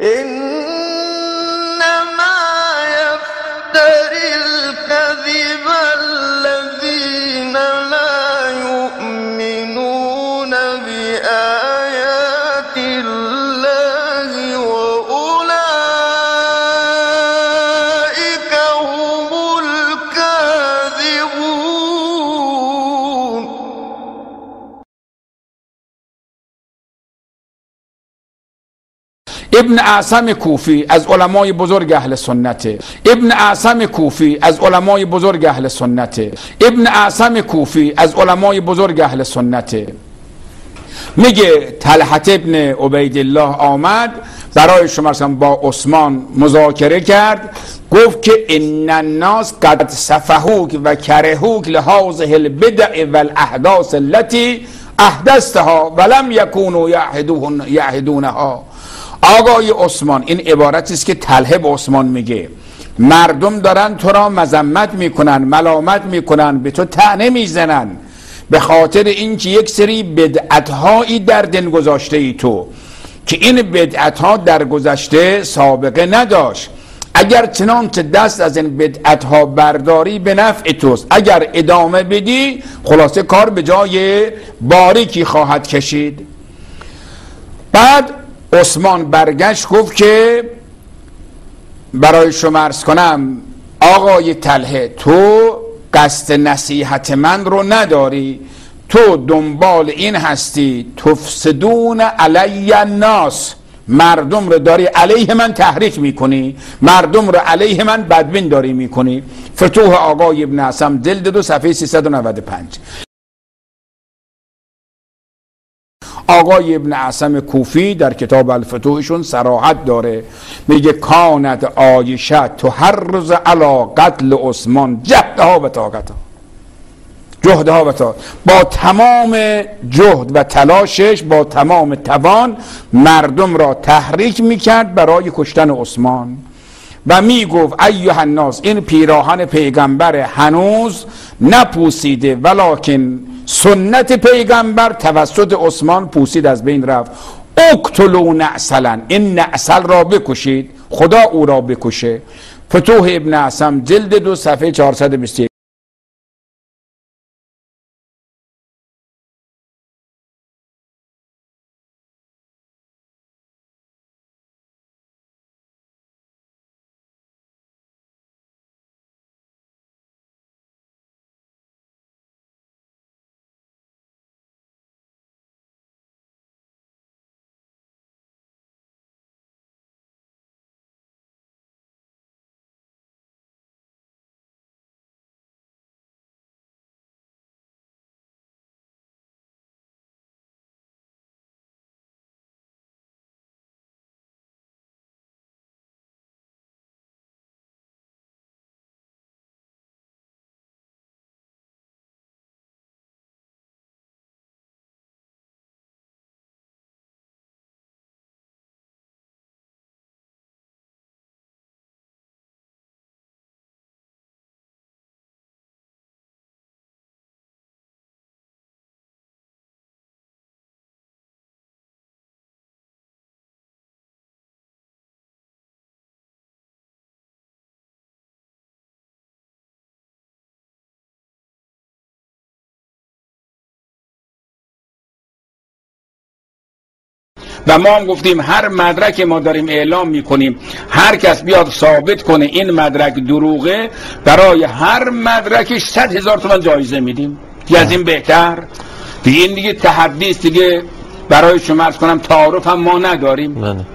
إن ابن اعصم کوفی از علمای بزرگ اهل سنته ابن اعصم کوفی از علمای بزرگ اهل سنته ابن اعصم کوفی از علمای بزرگ اهل سنته میگه طلحت ابن عبید الله آمد برای شما با عثمان مذاکره کرد گفت که ان الناس قد صفحوک و کرهوک لحاظه البدع والاحداث التي احدثتها ولم یکونوا یعهدونها. آقای عثمان این عبارتی است که طلحه به عثمان میگه. مردم دارن تو را مذمت می‌کنن ملامت می‌کنن به تو تنه می‌زنن. به خاطر اینکه یک سری بدعتهایی در دن گذاشته ای تو. که این بدعت ها در گذشته سابقه نداشت. اگر چنانچه دست از این بدعت ها برداری به نفع توست. اگر ادامه بدی خلاصه کار به جای باریکی خواهد کشید. بعد عثمان برگشت گفت که برای شما ارز کنم آقای تله تو قصد نصیحت من رو نداری. تو دنبال این هستی تفسدون علی الناس. مردم رو داری علیه من تحریک می‌کنی مردم رو علیه من بدبین داری می‌کنی. فتوح آقای ابن عصم دلد دو صفحه 395 آقای ابن عصم کوفی در کتاب الفتوحشون سراحت داره. میگه کانت آیشه تو هر روز علا قتل عثمان جهدها و طاقتها جهدها و تا با تمام جهد و تلاشش با تمام توان مردم را تحریک می‌کرد برای کشتن عثمان. و می‌گفت ایها الناس این پیراهن پیغمبر هنوز نپوسیده ولکن سنت پیغمبر توسط عثمان پوسید از بین رفت. اکتلو نعسلا این نعسل را بکشید خدا او را بکشه. فتوح ابن عصم جلد دو صفحه 421 و ما هم گفتیم هر مدرک ما داریم اعلام می‌کنیم هر کس بیاد ثابت کنه این مدرک دروغه برای هر مدرکش صد هزار تومن جایزه میدیم. دیگه از این بهتر. دیگه این دیگه تحدیست دیگه برای شما ارز کنم تعارف هم ما نداریم.